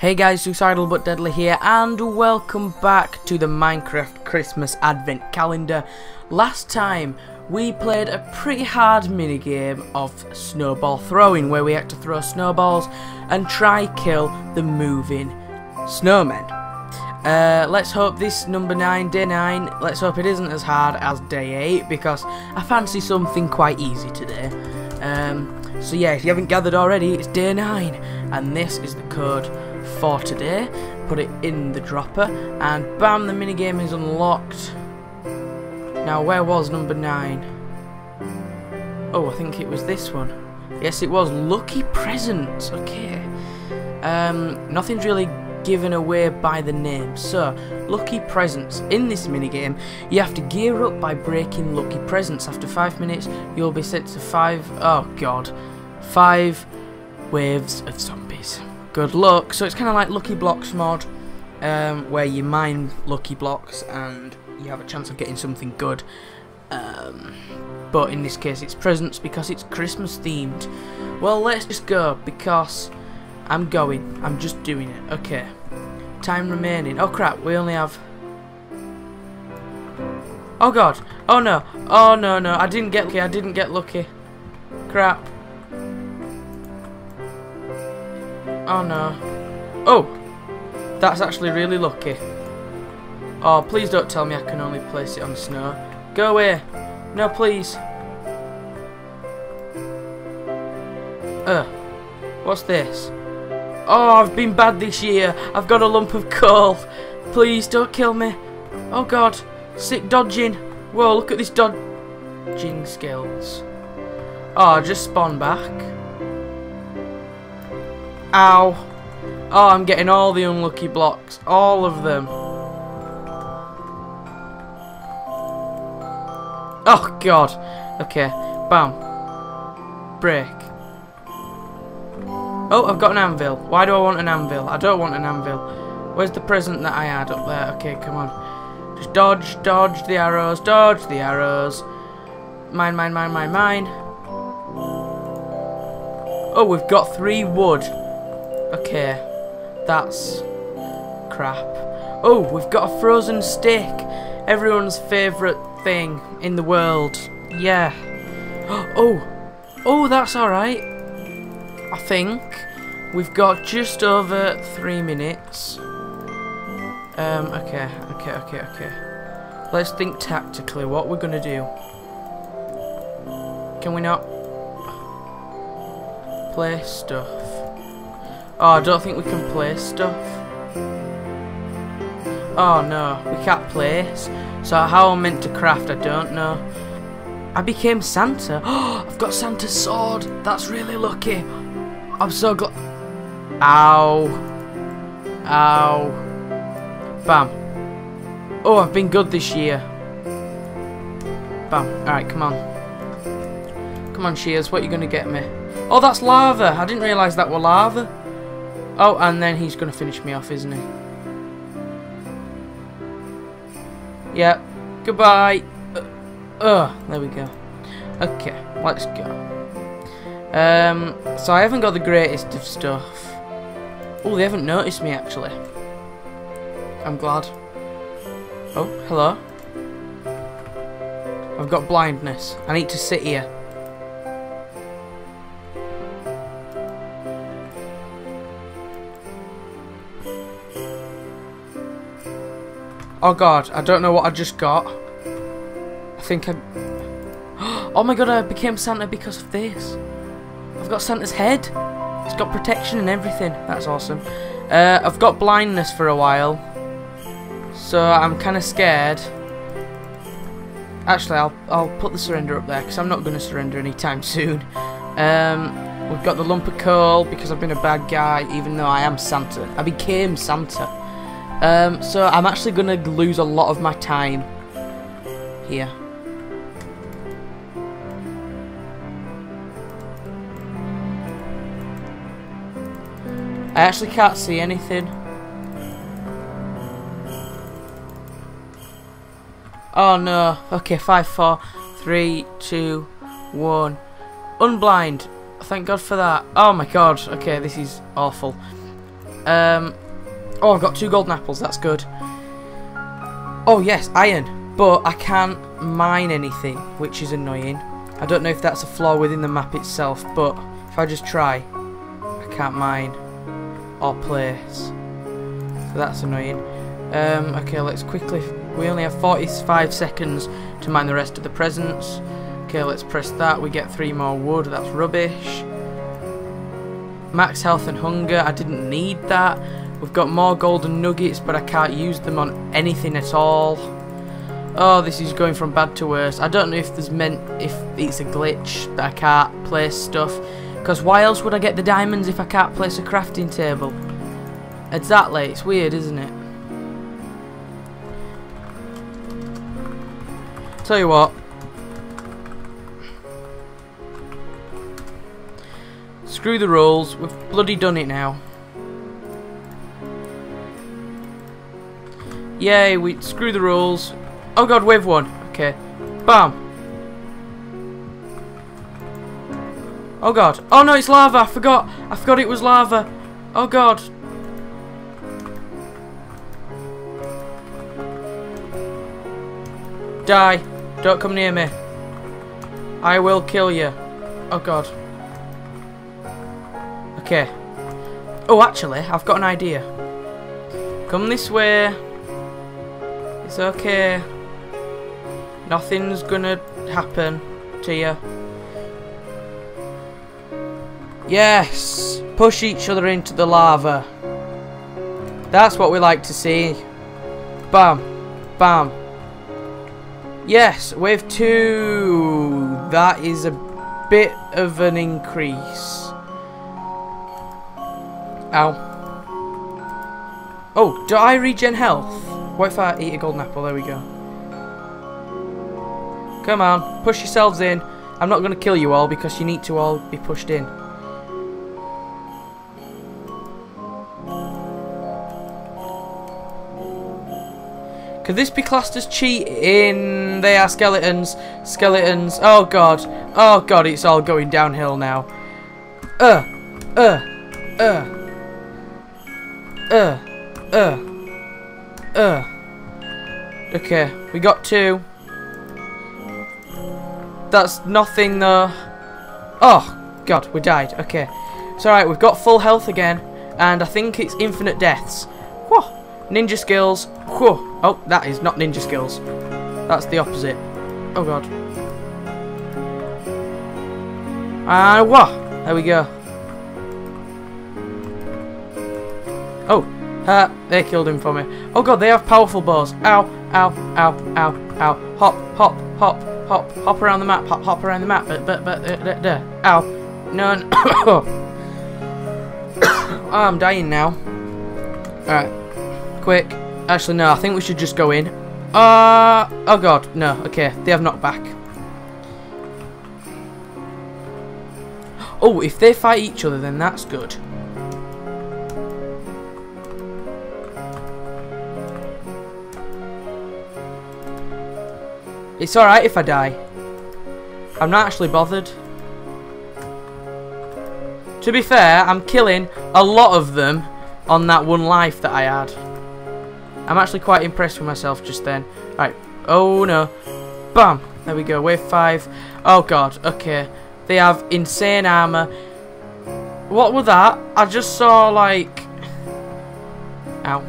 Hey guys, Suicidal but Deadly here, and welcome back to the Minecraft Christmas Advent Calendar. Last time, we played a pretty hard minigame of snowball throwing, where we had to throw snowballs and try kill the moving snowmen. Uh, let's hope this number 9, day 9, let's hope it isn't as hard as day 8, because I fancy something quite easy today. Um, so yeah, if you haven't gathered already, it's day 9, and this is the code for today. Put it in the dropper, and bam, the minigame is unlocked. Now, where was number 9? Oh, I think it was this one. Yes, it was Lucky Presents. Okay. Um, nothing's really given away by the name. So, Lucky Presents. In this minigame, you have to gear up by breaking Lucky Presents. After five minutes, you'll be sent to five... Oh, God. Five waves of zombies good luck. So it's kind of like Lucky Blocks mod, um, where you mine Lucky Blocks and you have a chance of getting something good. Um, but in this case it's presents because it's Christmas themed. Well, let's just go because I'm going. I'm just doing it. Okay. Time remaining. Oh crap, we only have... Oh god. Oh no. Oh no, no. I didn't get lucky. I didn't get lucky. Crap. Oh no. Oh! That's actually really lucky. Oh, please don't tell me I can only place it on snow. Go away. No, please. Uh, what's this? Oh, I've been bad this year. I've got a lump of coal. Please don't kill me. Oh god. Sick dodging. Whoa, look at this dodging skills. Oh, just spawn back. Ow. Oh, I'm getting all the unlucky blocks. All of them. Oh, God. Okay. Bam. Break. Oh, I've got an anvil. Why do I want an anvil? I don't want an anvil. Where's the present that I had up there? Okay, come on. Just dodge, dodge the arrows, dodge the arrows. Mine, mine, mine, mine, mine. Oh, we've got three wood. Okay, that's crap. Oh, we've got a frozen stick. Everyone's favourite thing in the world. Yeah. Oh, oh, that's alright. I think we've got just over three minutes. Um, okay, okay, okay, okay. Let's think tactically what we're going to do. Can we not play stuff? Oh, I don't think we can place stuff. Oh no, we can't place. So how I'm meant to craft, I don't know. I became Santa. Oh, I've got Santa's sword. That's really lucky. I'm so glad. Ow. Ow. Bam. Oh, I've been good this year. Bam. Alright, come on. Come on, Shears, what are you going to get me? Oh, that's lava. I didn't realise that were lava. Oh, and then he's going to finish me off, isn't he? Yep. Goodbye. Uh, oh, there we go. Okay, let's go. Um, so I haven't got the greatest of stuff. Oh, they haven't noticed me, actually. I'm glad. Oh, hello. I've got blindness. I need to sit here. Oh god, I don't know what I just got. I think I... Oh my god, I became Santa because of this. I've got Santa's head. It's got protection and everything. That's awesome. Uh, I've got blindness for a while. So I'm kind of scared. Actually, I'll, I'll put the surrender up there because I'm not going to surrender anytime soon. Um, we've got the lump of coal because I've been a bad guy even though I am Santa. I became Santa. Um, so I'm actually going to lose a lot of my time here. I actually can't see anything. Oh no. Okay, five, four, three, two, one. Unblind. Thank God for that. Oh my god. Okay, this is awful. Um, oh, I've got two golden apples. That's good. Oh, yes, iron. But I can't mine anything, which is annoying. I don't know if that's a flaw within the map itself, but if I just try, I can't mine or place. So that's annoying. Um, okay, let's quickly... We only have 45 seconds to mine the rest of the presents. Okay, let's press that. We get three more wood. That's rubbish. Max health and hunger. I didn't need that. We've got more golden nuggets, but I can't use them on anything at all. Oh, this is going from bad to worse. I don't know if there's meant if it's a glitch that I can't place stuff. Because why else would I get the diamonds if I can't place a crafting table? Exactly. It's weird, isn't it? Tell you what. Screw the rules. We've bloody done it now. Yay, we screw the rules. Oh god, wave one. Okay. Bam. Oh god. Oh no, it's lava. I forgot. I forgot it was lava. Oh god. Die. Don't come near me. I will kill you. Oh god. Okay. Oh, actually, I've got an idea. Come this way. It's okay. Nothing's gonna happen to you. Yes! Push each other into the lava. That's what we like to see. Bam. Bam. Yes, wave two. That is a bit of an increase. Ow. Oh, do I regen health? What if I eat a golden apple? There we go. Come on, push yourselves in. I'm not going to kill you all because you need to all be pushed in. Could this be classed as cheating? They are skeletons. Skeletons. Oh god. Oh god, it's all going downhill now. Uh. Uh. Uh. Uh. Uh. Uh. Okay, we got two. That's nothing though. Oh, God, we died. Okay. It's alright, we've got full health again. And I think it's infinite deaths. Whoa. Ninja skills. Whoa. Oh, that is not ninja skills. That's the opposite. Oh, God. And whoa. There we go. Oh. Uh, they killed him for me. Oh, God, they have powerful bows. Ow. Ow. Ow. Ow. Ow. Hop. Hop. Hop hop, hop around the map, hop, hop around the map, but, but, but, uh, uh, ow, no, oh, I'm dying now. Alright, quick. Actually, no, I think we should just go in. Uh, oh god, no, okay, they have knockback. Oh, if they fight each other, then that's good. It's alright if I die. I'm not actually bothered. To be fair, I'm killing a lot of them on that one life that I had. I'm actually quite impressed with myself just then. Right. Oh no. Bam. There we go. Wave 5. Oh god. Okay. They have insane armor. What was that? I just saw like... Ow.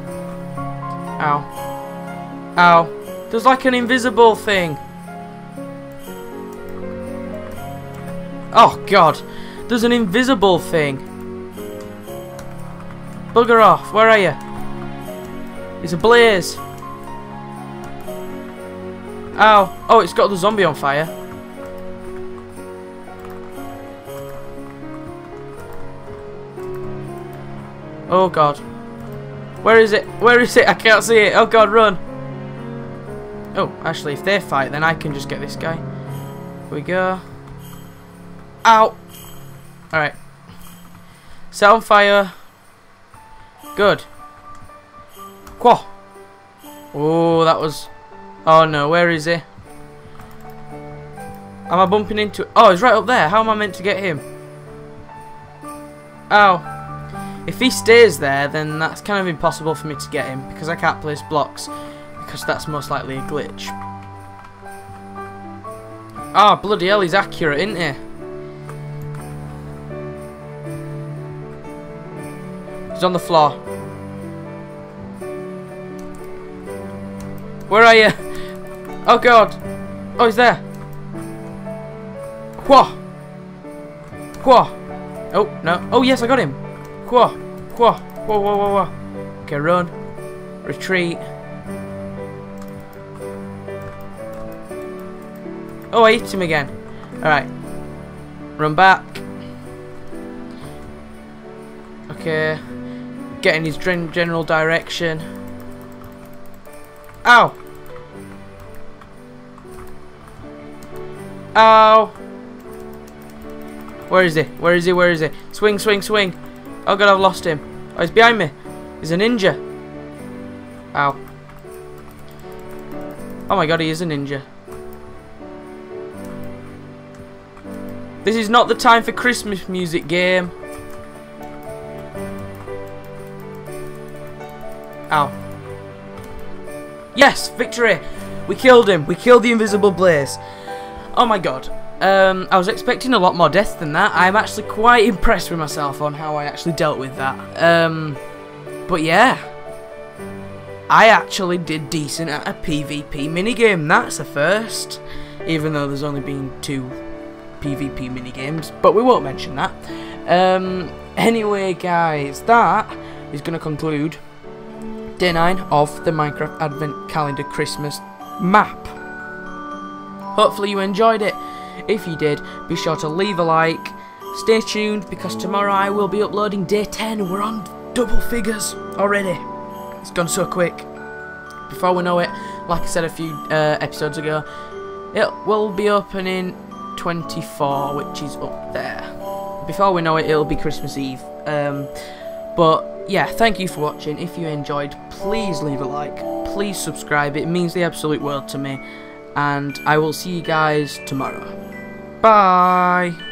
Ow. Ow. There's like an invisible thing. Oh god. There's an invisible thing. Bugger off. Where are you? It's a blaze. Ow. Oh, it's got the zombie on fire. Oh god. Where is it? Where is it? I can't see it. Oh god, run. Oh, actually, if they fight, then I can just get this guy. Here we go. Ow! Alright. Set on fire. Good. Quah! Oh, that was... Oh no, where is he? Am I bumping into... Oh, he's right up there. How am I meant to get him? Ow. If he stays there, then that's kind of impossible for me to get him because I can't place blocks because that's most likely a glitch. Ah, oh, bloody hell, he's accurate, isn't he? He's on the floor. Where are you? Oh god. Oh, he's there. Whoa. Whoa. Oh, no. Oh, yes, I got him. Whoa. Whoa. Whoa, whoa, whoa, whoa. Okay, run. Retreat. Oh, I hit him again. Alright. Run back. Okay. Getting his general direction. Ow! Ow! Where is he? Where is he? Where is he? Swing, swing, swing. Oh god, I've lost him. Oh, he's behind me. He's a ninja. Ow. Oh my god, he is a ninja. This is not the time for Christmas music game. Ow. Yes, victory! We killed him. We killed the invisible Blaze. Oh my god. Um, I was expecting a lot more deaths than that. I'm actually quite impressed with myself on how I actually dealt with that. Um, but yeah. I actually did decent at a PvP minigame. That's a first. Even though there's only been two PvP minigames. But we won't mention that. Um, anyway, guys, that is going to conclude day 9 of the Minecraft Advent Calendar Christmas map. Hopefully you enjoyed it. If you did, be sure to leave a like. Stay tuned because tomorrow I will be uploading day 10. We're on double figures already. It's gone so quick. Before we know it, like I said a few uh, episodes ago, it will be opening 24, which is up there. Before we know it, it'll be Christmas Eve. Um, but yeah, thank you for watching. If you enjoyed, please leave a like. Please subscribe. It means the absolute world to me and I will see you guys tomorrow. Bye!